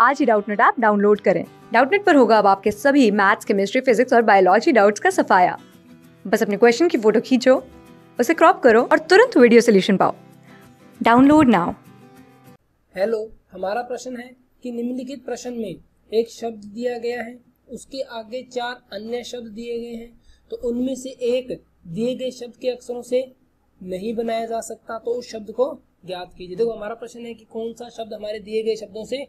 आज ही Doubtnut app download करें। डाउटनेट पर होगा अब आपके सभी मैथ्स, केमिस्ट्री, फिजिक्स और बायोलॉजी डाउट्स का सफाया। बस अपने क्वेश्चन की फ़ोटो खींचो, उसे क्रॉप करो और तुरंत वीडियो सोल्यूशन पाओ। Download now. हेलो, हमारा प्रश्न है कि निम्नलिखित प्रश्न में एक शब्द दिया गया है, उसके आगे चार अन्य शब्द दिए गए हैं तो उनमें से एक दिए गए शब्द के अक्षरों से नहीं बनाया जा सकता तो उस शब्द को ज्ञात कीजिए। देखो, हमारा प्रश्न है कि कौन सा शब्द हमारे दिए गए शब्दों से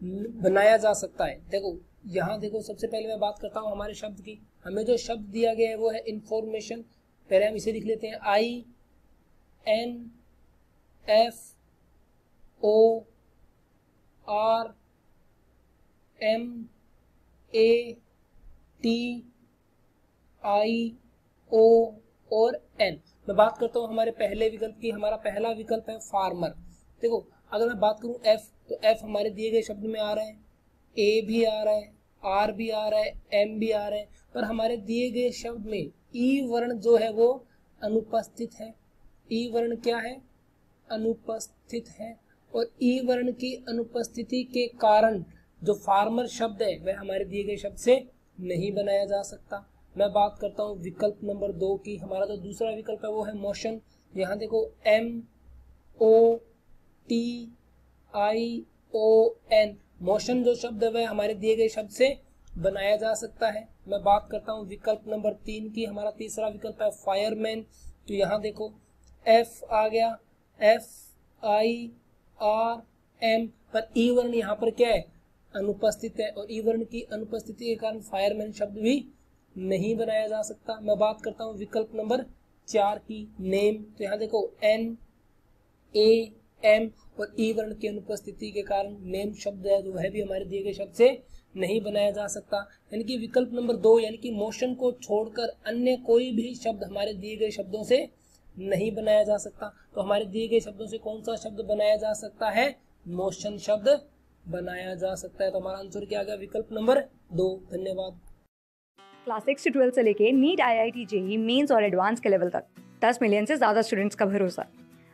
बनाया जा सकता है। देखो, यहाँ देखो, सबसे पहले मैं बात करता हूँ हमारे शब्द की। हमें जो शब्द दिया गया है, वो है इंफॉर्मेशन पहले हम इसे लिख लेते हैं। I N F O R M A T I O और एन मैं बात करता हूँ हमारे पहले विकल्प की। हमारा पहला विकल्प है फार्मर देखो, अगर मैं बात करूँ एफ़ तो एफ़ हमारे दिए गए शब्द में आ रहा है। ए भी आ रहा है आर भी आ रहा है एम भी आ रहा है। पर हमारे दिए गए शब्द में ई वर्ण जो है वो अनुपस्थित है। ई वर्ण क्या है? अनुपस्थित है। और ई वर्ण की अनुपस्थिति के कारण जो फार्मर शब्द है, वह हमारे दिए गए शब्द से नहीं बनाया जा सकता। मैं बात करता हूँ विकल्प नंबर दो की। हमारा जो दूसरा विकल्प है वो है मोशन यहाँ देखो M O T I O N motion जो शब्द है, वह हमारे दिए गए शब्द से बनाया जा सकता है। मैं बात करता हूँ विकल्प नंबर तीन की, हमारा तीसरा विकल्प है फायरमैन तो यहाँ देखो एफ़ आ गया एफ़ आई आर एम पर ई वर्ण यहाँ पर क्या है? अनुपस्थित है, और ई वर्ण की अनुपस्थिति के कारण फायरमैन शब्द भी नहीं बनाया जा सकता। मैं बात करता हूँ विकल्प नंबर चार की नेम तो यहाँ देखो एन ए एम और ई वर्ण की अनुपस्थिति के कारण नेम शब्द है जो वह भी हमारे दिए गए शब्द से नहीं बनाया जा सकता। यानी कि विकल्प नंबर दो, यानी कि मोशन को छोड़कर अन्य कोई भी शब्द हमारे दिए गए शब्दों से नहीं बनाया जा सकता। तो हमारे दिए गए शब्दों से कौन सा शब्द बनाया जा सकता है? मोशन शब्द बनाया जा सकता है। तो हमारा आंसर क्या आ गया? विकल्प नंबर दो। धन्यवाद। क्लास सिक्स से ट्वेल्थ से लेके NEET I I T JEE mains और एडवांस के लेवल तक। दस मिलियन से ज़्यादा स्टूडेंट्स का भरोसा।